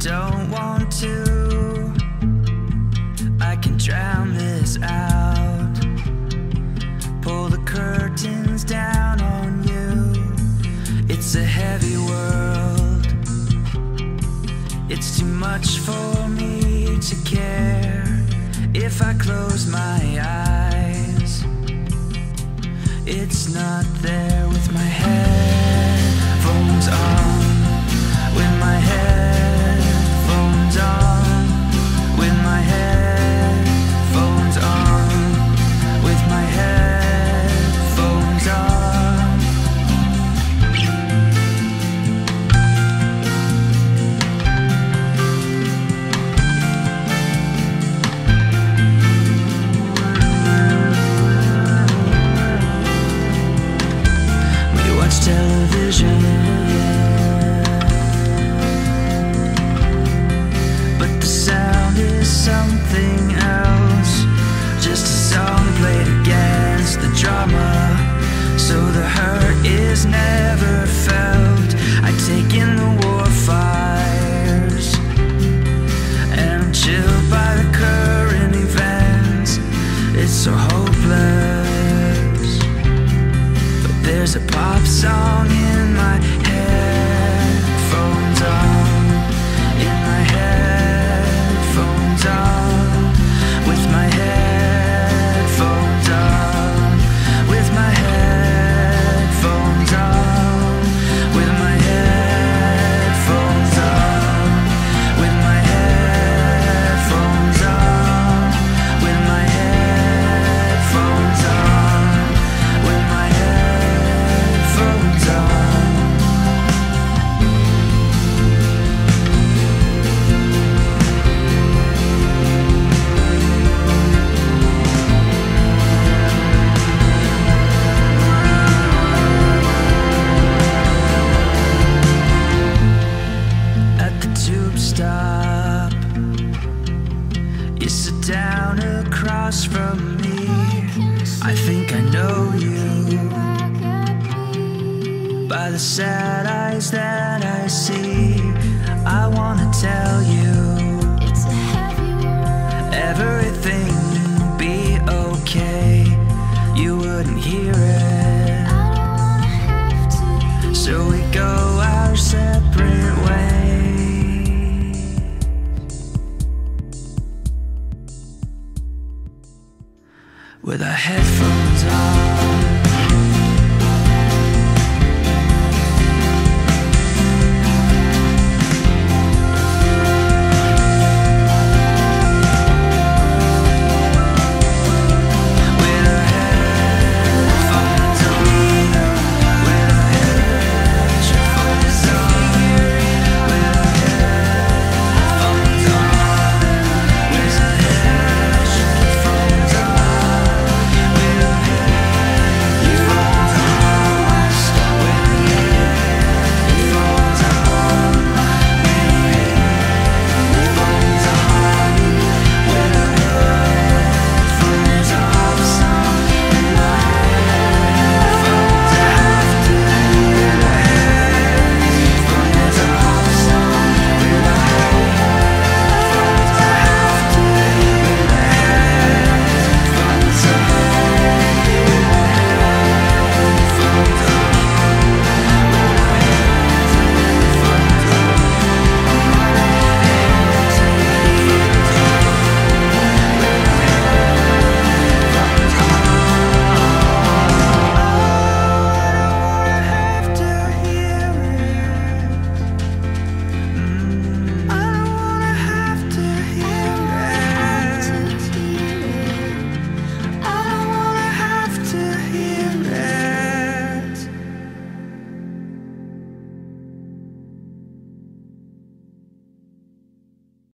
don't want to. I can drown this out. Pull the curtains down on you. It's a heavy world. It's too much for me to care. If I close my eyes, it's not there television. But the sound is something else. Just a song played against the drama. So the hurt is never tube stop, you sit down across from me. I think I know you by the sad eyes that I see. I wanna tell you headphones off.